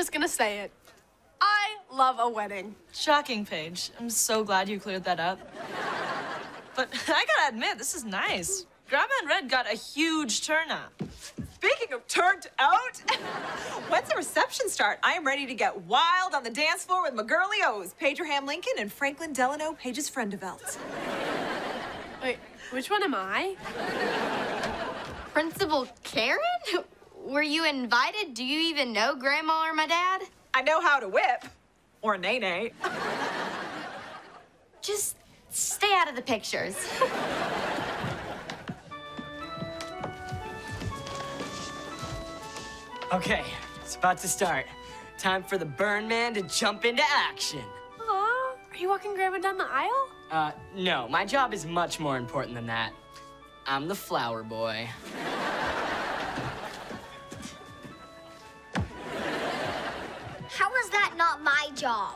just gonna say it. I love a wedding. Shocking, Paige. I'm so glad you cleared that up. But I gotta admit, this is nice. Grandma and Red got a huge turnout. Speaking of turned out, when's the reception start? I am ready to get wild on the dance floor with my girly O's, Ham Lincoln and Franklin Delano, Paige's friend of Elt. Wait, which one am I? Principal Karen? Were you invited? Do you even know Grandma or my dad? I know how to whip. Or nay-nay. Just stay out of the pictures. Okay, it's about to start. Time for the burn man to jump into action. Aw, are you walking Grandma down the aisle? Uh, no, my job is much more important than that. I'm the flower boy. Job?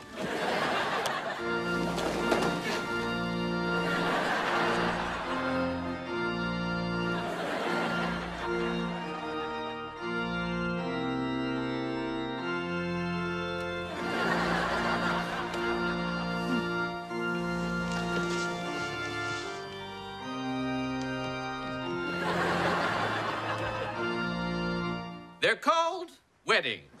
They're called weddings.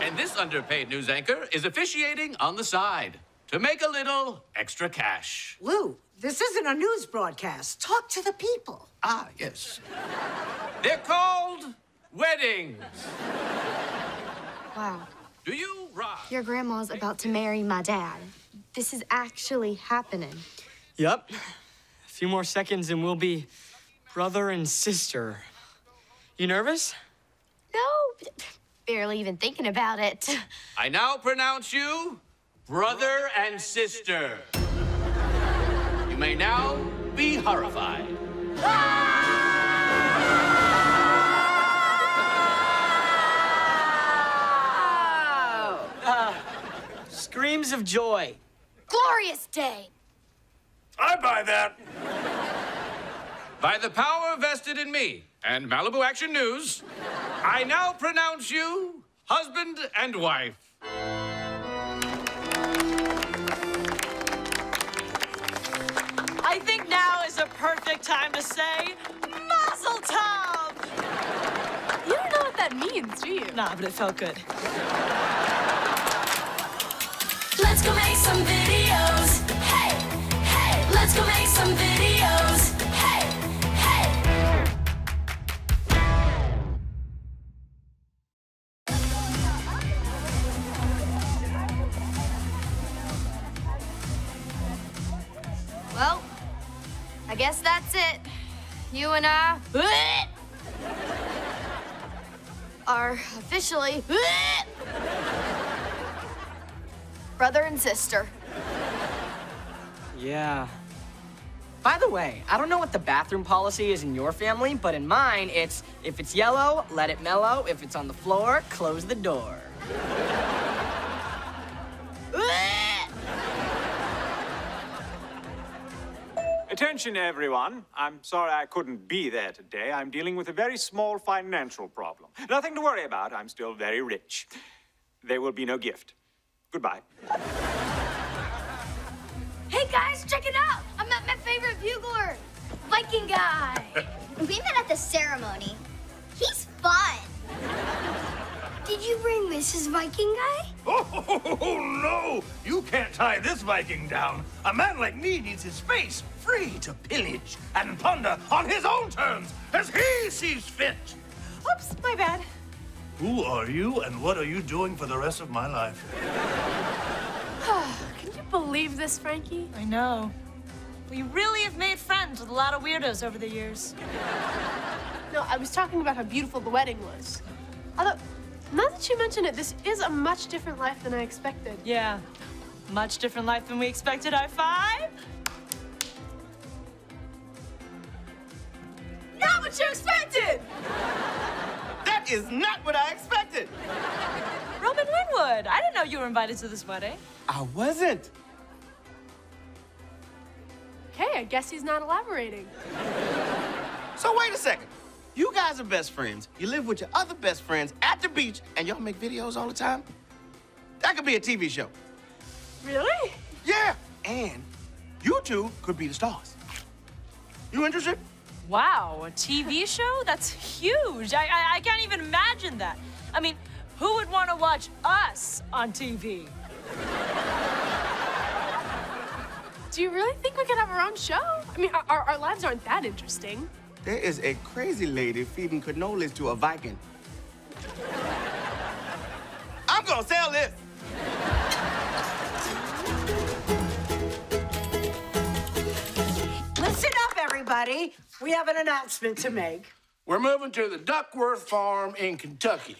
And this underpaid news anchor is officiating on the side to make a little extra cash. Lou, this isn't a news broadcast. Talk to the people. Ah, yes. They're called weddings. Wow. Do you rock? Your grandma's about to marry my dad. This is actually happening. Yup. A few more seconds and we'll be brother and sister. You nervous? No, barely even thinking about it. I now pronounce you brother and sister. You may now be horrified. Uh, screams of joy. Glorious day. I buy that. By the power vested in me and Malibu Action News, I now pronounce you husband and wife. I think now is a perfect time to say Mazel Tov! You don't know what that means, do you? Nah, but it felt good. Let's go make some videos. Hey, hey, let's go make some videos. Guess that's it. You and I are officially brother and sister. Yeah. By the way, I don't know what the bathroom policy is in your family, but in mine, it's if it's yellow, let it mellow. If it's on the floor, close the door. Attention, everyone. I'm sorry I couldn't be there today. I'm dealing with a very small financial problem. Nothing to worry about. I'm still very rich. There will be no gift. Goodbye. Hey guys, check it out! I met my favorite bugler, Viking guy. we met at the ceremony. He's fun. Did you bring Mrs. Viking guy? Oh, no! You can't tie this Viking down. A man like me needs his space, free to pillage and plunder on his own terms, as he sees fit. Oops, my bad. Who are you, and what are you doing for the rest of my life? Can you believe this, Frankie? I know. We really have made friends with a lot of weirdos over the years. No, I was talking about how beautiful the wedding was. Although, now that you mention it, this is a much different life than I expected. Yeah. Much different life than we expected. High five. Not what you expected! That is not what I expected. Roman Winwood. I didn't know you were invited to this wedding. I wasn't. Okay, I guess he's not elaborating. So wait a second. You guys are best friends. You live with your other best friends at the beach, and y'all make videos all the time. That could be a TV show. Really? Yeah, and you two could be the stars. You interested? Wow, a TV show? That's huge. I, I, I can't even imagine that. I mean, who would want to watch us on TV? Do you really think we could have our own show? I mean, our, our lives aren't that interesting. There is a crazy lady feeding cannolis to a Viking. I'm gonna sell this. Listen up, everybody. We have an announcement to make. We're moving to the Duckworth Farm in Kentucky.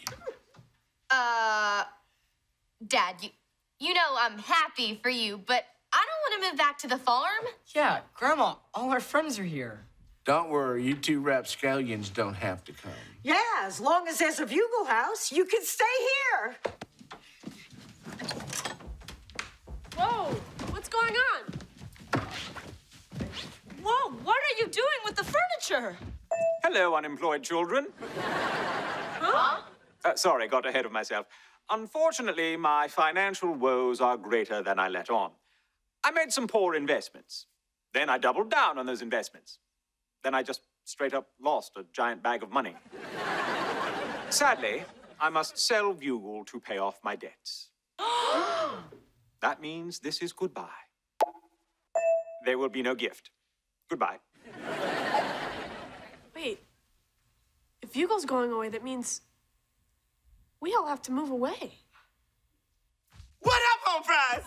Uh, Dad, you, you know I'm happy for you, but I don't want to move back to the farm. Yeah, Grandma, all our friends are here. Don't worry, you two rapscallions don't have to come. Yeah, as long as there's a Vuuugle house, you can stay here. Whoa, what's going on? Whoa, what are you doing with the furniture? Hello, unemployed children. Huh? Uh, sorry, got ahead of myself. Unfortunately, my financial woes are greater than I let on. I made some poor investments. Then I doubled down on those investments. Then I just straight up lost a giant bag of money. Sadly, I must sell Vuuugle to pay off my debts. that means this is goodbye. There will be no gift. Goodbye. Wait. If Vuuugle's going away, that means we all have to move away. What up, home fries?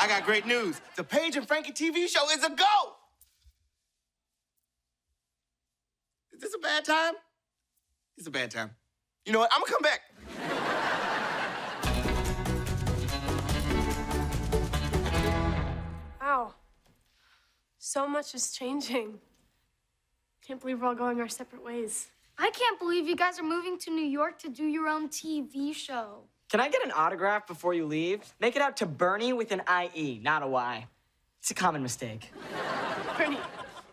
I got great news. The Paige and Frankie TV show is a go. Is this a bad time? It's a bad time. You know what? I'm gonna come back. Wow. So much is changing. Can't believe we're all going our separate ways. I can't believe you guys are moving to New York to do your own TV show. Can I get an autograph before you leave? Make it out to Bernie with an IE, not a Y. It's a common mistake. Bernie,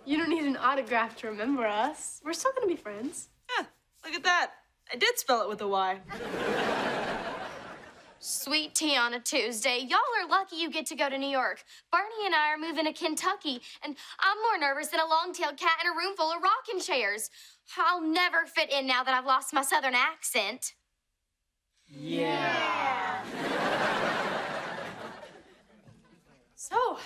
you don't need an autograph to remember us. We're still gonna be friends. Yeah, look at that. I did spell it with a Y. Sweet tea on a Tuesday. Y'all are lucky you get to go to New York. Barney and I are moving to Kentucky, and I'm more nervous than a long-tailed cat in a room full of rocking chairs. I'll never fit in now that I've lost my southern accent. Yeah. So,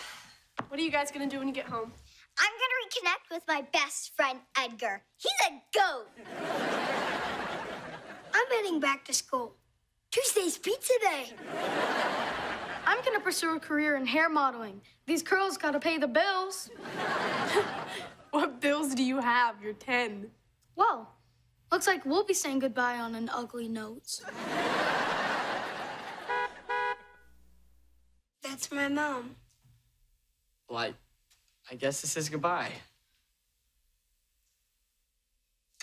what are you guys gonna do when you get home? I'm gonna reconnect with my best friend, Edgar. He's a goat. I'm heading back to school. Tuesday's pizza day. I'm gonna pursue a career in hair modeling. These curls gotta pay the bills. What bills do you have? You're 10. Well, looks like we'll be saying goodbye on an ugly note. That's my mom. Well, I, I guess this is goodbye.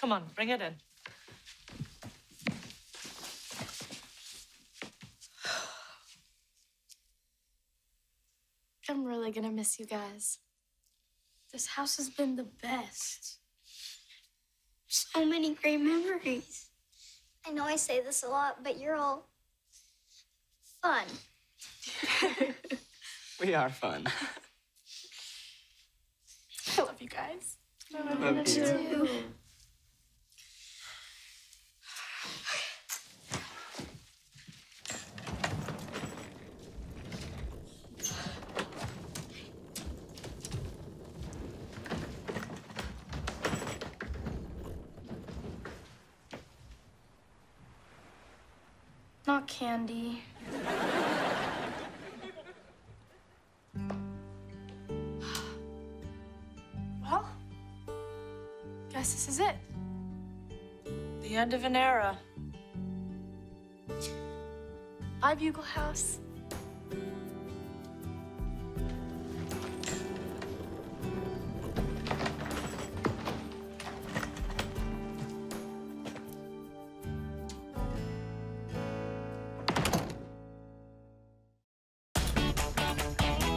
Come on, bring it in. I'm really gonna miss you guys. This house has been the best. So many great memories. I know I say this a lot, but you're all fun. We are fun. I love you guys. Love you too. Not candy. End of an era. Bye, Vuuugle House.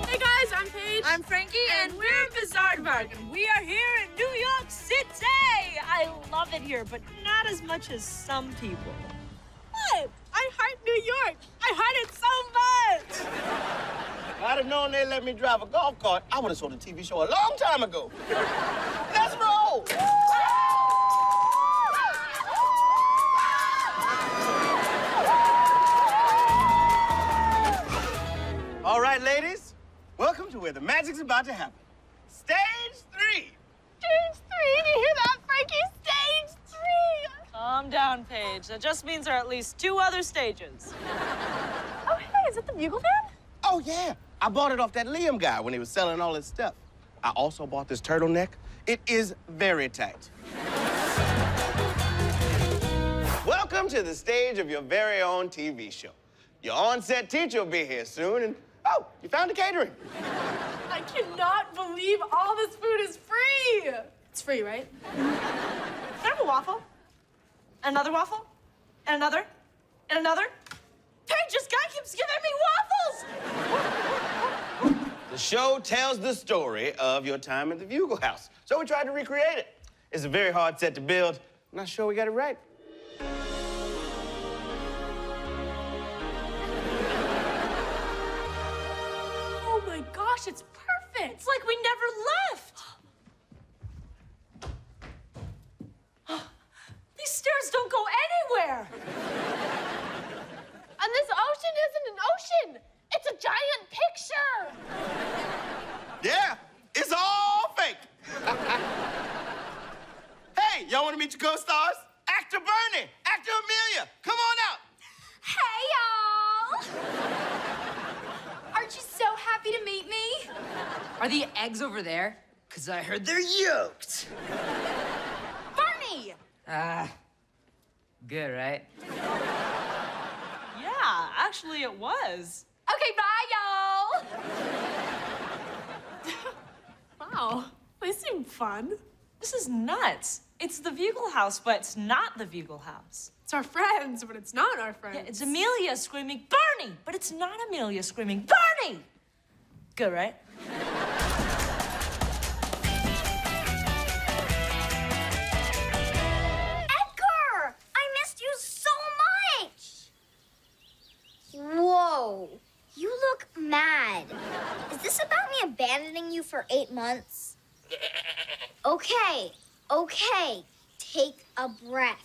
Hey guys, I'm Paige. I'm Frankie, and, we're Bizaardvark. We are here in New York City. I love it here, but not as much as some people. What? I heart New York. I heart it so much. If I'd have known they let me drive a golf cart, I would have sold a TV show a long time ago. Let's roll! All right, ladies, welcome to where the magic's about to happen. Stage three. Stage three. Do you hear that, Frankie? Stage three. Calm down, Paige. That just means there are at least two other stages. Oh, hey, is that the Vuuugle Band? Oh, yeah. I bought it off that Liam guy when he was selling all his stuff. I also bought this turtleneck. It is very tight. Welcome to the stage of your very own TV show. Your on-set teacher will be here soon, and oh, you found the catering. I cannot believe all this food is free. It's free, right? Can I have a waffle? Another waffle? And another? And another? Paige, this guy keeps giving me waffles! The show tells the story of your time at the Vuuugle House, so we tried to recreate it. It's a very hard set to build. I'm not sure we got it right. Oh my gosh, it's perfect. It's like we never left. These stairs don't go anywhere. And this ocean isn't an ocean. It's a giant picture. Yeah, it's all fake. hey, y'all want to meet your co-stars? Actor Bernie, actor Amelia, come on out. Hey, y'all! Aren't you so happy to meet me? Are the eggs over there? Because I heard they're yoked. Barney! Ah, good, right? Yeah, actually, it was. Okay, bye, y'all! Wow, they seem fun. This is nuts. It's the Vuuugle House, but it's not the Vuuugle House. It's our friends, but it's not our friends. Yeah, it's Amelia screaming, Barney! But it's not Amelia screaming, Barney! Good, right? Abandoning you for eight months? Okay, okay, take a breath.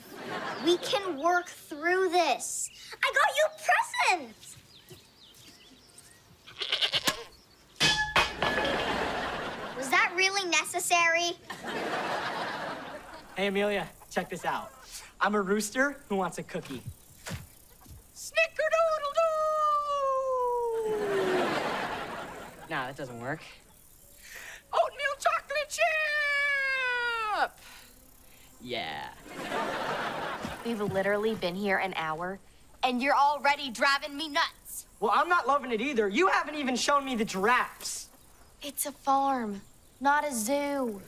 We can work through this. I got you presents! Was that really necessary? Hey, Amelia, check this out. I'm a rooster who wants a cookie. Snickerdoodle-doo! Nah, that doesn't work. Oatmeal chocolate chip! Yeah. We've literally been here an hour, and you're already driving me nuts. Well, I'm not loving it either. You haven't even shown me the giraffes. It's a farm, not a zoo.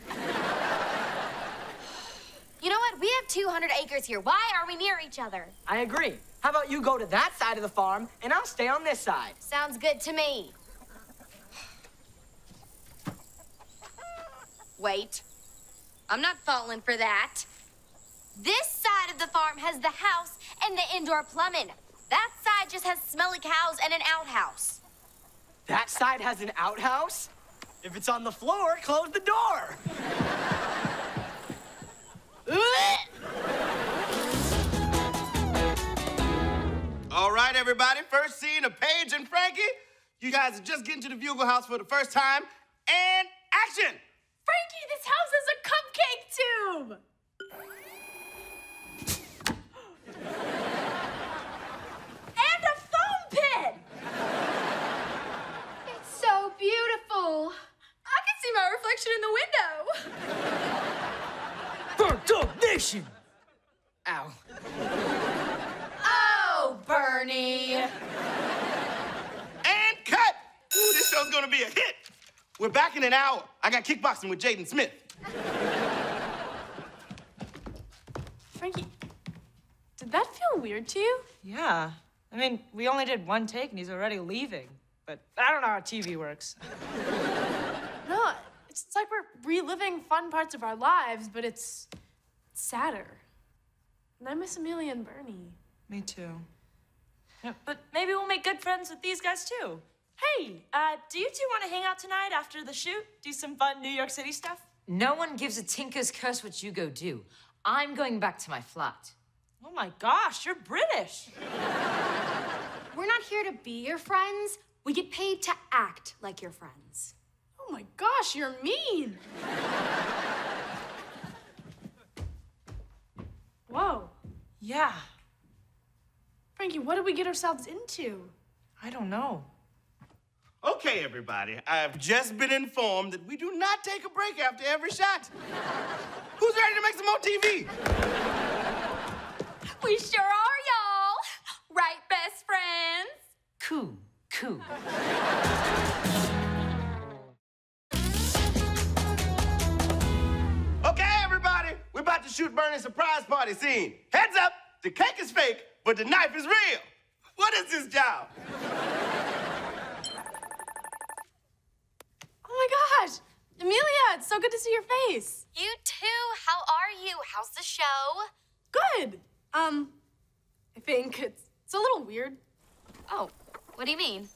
You know what? We have 200 acres here. Why are we near each other? I agree. How about you go to that side of the farm, and I'll stay on this side? Sounds good to me. Wait. I'm not falling for that. This side of the farm has the house and the indoor plumbing. That side just has smelly cows and an outhouse. That side has an outhouse? If it's on the floor, close the door. All right, everybody, first scene of Paige and Frankie. You guys are just getting to the Vuuugle House for the first time, and action! Frankie, this house is a cupcake tube. And a foam pit! It's so beautiful. I can see my reflection in the window. Burnt up nation! Ow. Oh, Bernie. And cut! Ooh, this show's gonna be a hit. We're back in an hour. I got kickboxing with Jaden Smith. Frankie, did that feel weird to you? Yeah. I mean, we only did one take and he's already leaving. But I don't know how TV works. No, it's like we're reliving fun parts of our lives, but it's sadder. And I miss Amelia and Bernie. Me too. Yeah, but maybe we'll make good friends with these guys too. Hey, uh, do you two want to hang out tonight after the shoot? Do some fun New York City stuff? No one gives a tinker's curse what you go do. I'm going back to my flat. Oh my gosh, you're British. We're not here to be your friends. We get paid to act like your friends. Oh my gosh, you're mean. Whoa. Yeah. Frankie, what did we get ourselves into? I don't know. Okay, everybody, I've just been informed that we do not take a break after every shot. Who's ready to make some more TV? We sure are, y'all. Right, best friends? Coo, coo. Okay, everybody, we're about to shoot Bernie's surprise party scene. Heads up, the cake is fake, but the knife is real. What is this job? Oh my gosh. Amelia, it's so good to see your face. You too. How are you? How's the show? Good. Um, I think it's, it's a little weird. Oh, what do you mean?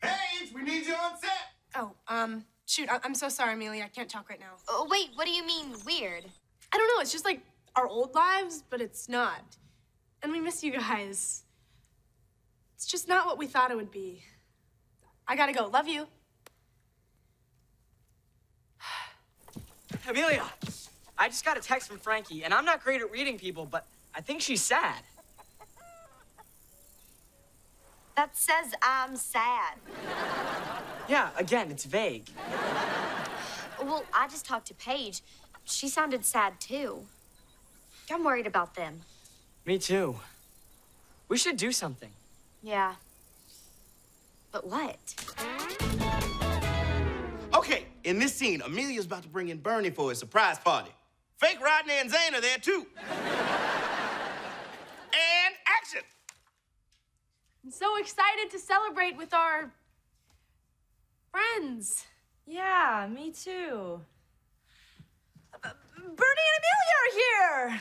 Paige, we need you on set. Oh, um, shoot, I- I'm so sorry, Amelia. I can't talk right now. Oh, wait, what do you mean weird? I don't know. It's just like our old lives, but it's not. And we miss you guys. It's just not what we thought it would be. I gotta go. Love you. Amelia, I just got a text from Frankie, and I'm not great at reading people, but I think she's sad. That says I'm sad. Yeah, again, it's vague. Well, I just talked to Paige. She sounded sad too. I'm worried about them. Me too. We should do something. Yeah. But what? Okay, in this scene, Amelia's about to bring in Bernie for his surprise party. Fake Rodney and Zane are there too. and action. I'm so excited to celebrate with our friends. Yeah, me too. Uh, Bernie and Amelia are here.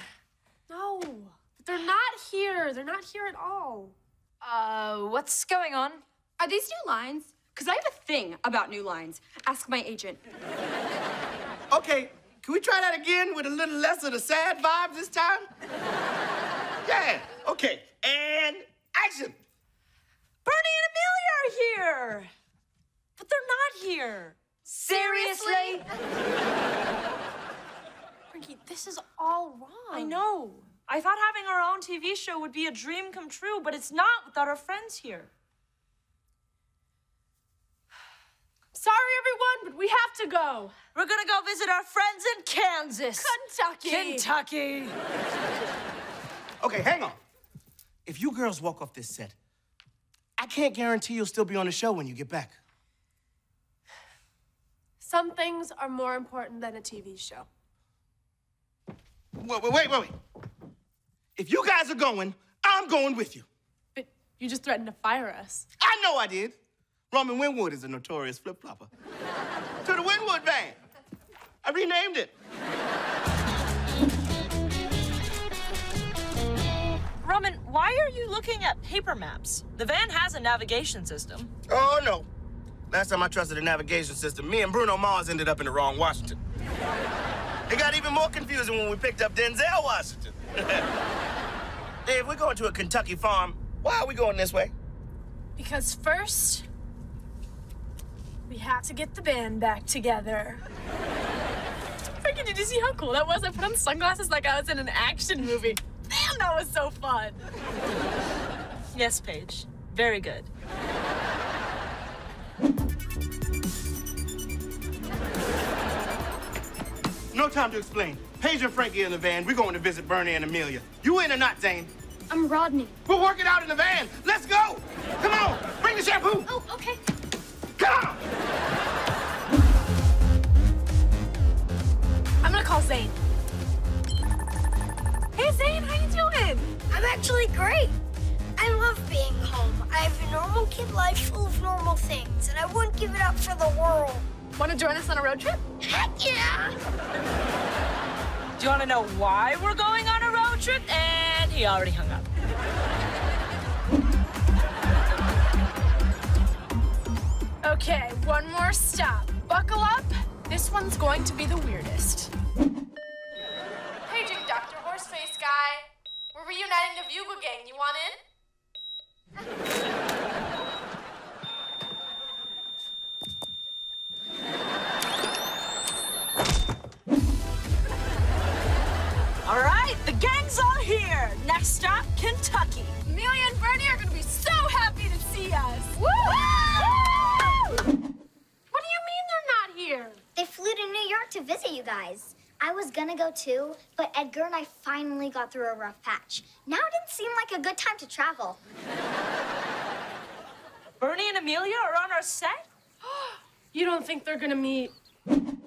No, but they're not here. They're not here at all. Uh, what's going on? Are these new lines? Because I have a thing about new lines. Ask my agent. Okay, can we try that again with a little less of the sad vibe this time? yeah, okay, and action. Bernie and Amelia are here. But they're not here. Seriously? Frankie, this is all wrong. I know. I thought having our own TV show would be a dream come true, but it's not without our friends here. Sorry, everyone, but we have to go. We're gonna go visit our friends in Kansas. Kentucky. Kentucky. Okay, hang on. If you girls walk off this set, I can't guarantee you'll still be on the show when you get back. Some things are more important than a TV show. Wait, wait, wait, wait. If you guys are going, I'm going with you. But you just threatened to fire us. I know I did. Roman Winwood is a notorious flip flopper. to the Winwood van. I renamed it. Roman, why are you looking at paper maps? The van has a navigation system. Oh, no. Last time I trusted a navigation system, me and Bruno Mars ended up in the wrong Washington. It got even more confusing when we picked up Denzel Washington. hey, if we're going to a Kentucky farm, why are we going this way? Because first, we have to get the band back together. Frankie, did you see how cool that was? I put on sunglasses like I was in an action movie. Man, that was so fun. Yes, Paige. Very good. No time to explain. Paige and Frankie in the van. We're going to visit Bernie and Amelia. You in or not, Zane? I'm Rodney. We'll work it out in the van. Let's go. Come on. Bring the shampoo. Oh, okay. Come on. I'm gonna call Zane. Hey, Zane, how you doing? I'm actually great. I love being home. I have a normal kid life full of normal things, and I wouldn't give it up for the world. Want to join us on a road trip? Heck yeah! Do you want to know why we're going on a road trip? And he already hung up. Okay, one more stop. Buckle up. This one's going to be the weirdest. Paging Dr. Horseface guy. We're reuniting the Vuuugle Gang. You want in? All right, the gang's all here. Next stop, Kentucky. Amelia and Bernie are gonna be so happy to see us. Woo! What do you mean they're not here? They flew to New York to visit you guys. I was gonna go too, but Edgar and I finally got through a rough patch. Now it didn't seem like a good time to travel. Bernie and Amelia are on our set? You don't think they're gonna meet? Listen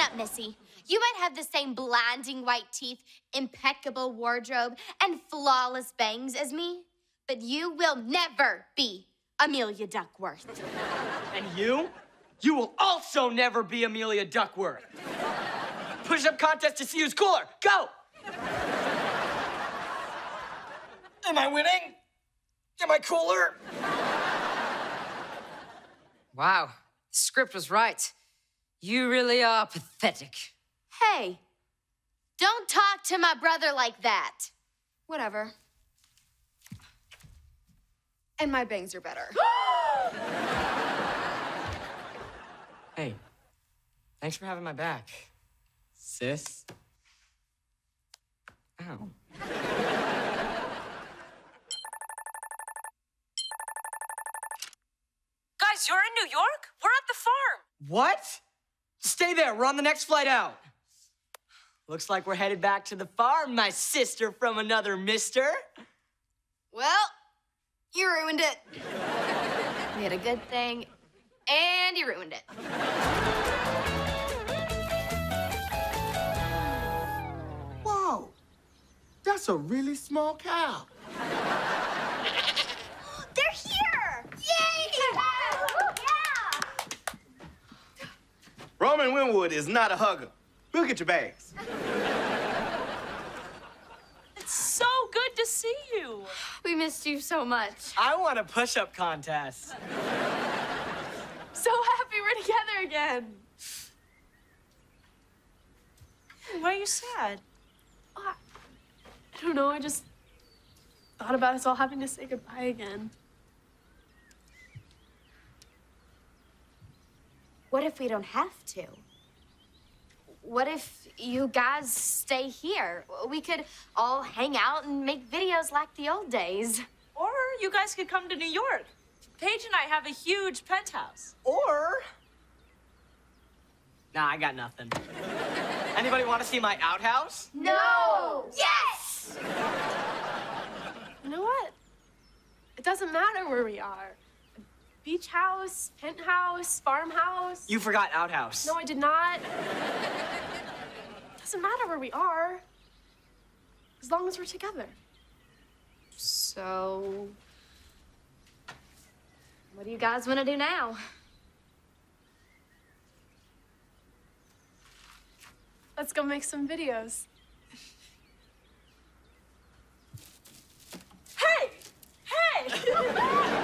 up, Missy. You might have the same blinding white teeth, impeccable wardrobe, and flawless bangs as me, but you will never be Amelia Duckworth. And you? You will also never be Amelia Duckworth. Push up contest to see who's cooler. Go! Am I winning? Am I cooler? Wow, the script was right. You really are pathetic. Hey, don't talk to my brother like that. Whatever. And my bangs are better. Hey, thanks for having my back, sis. Ow. Guys, you're in New York? We're at the farm. What? Stay there. We're on the next flight out. Looks like we're headed back to the farm, my sister from another mister. Well, you ruined it. we had a good thing, and you ruined it. Whoa, that's a really small cow. They're here! Yay! yeah! Roman Winwood is not a hugger. We'll get your bags. It's so good to see you. We missed you so much. I want a push up contest. So happy we're together again. Why are you sad? I don't know. I just thought about us all having to say goodbye again. What if we don't have to? What if you guys stay here? We could all hang out and make videos like the old days. Or you guys could come to New York. Paige and I have a huge penthouse. Or. Nah, I got nothing. Anybody want to see my outhouse? No! Yes! You know what? It doesn't matter where we are. Beach house, penthouse, farmhouse. You forgot outhouse. No, I did not. doesn't matter where we are. As long as we're together. So, what do you guys want to do now? Let's go make some videos. Hey! Hey!